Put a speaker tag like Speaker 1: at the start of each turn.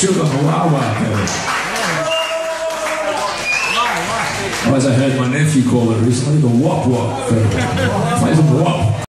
Speaker 1: sugar Hawawa wah. Or as I heard my nephew call it recently, the wop wop. Play some wop.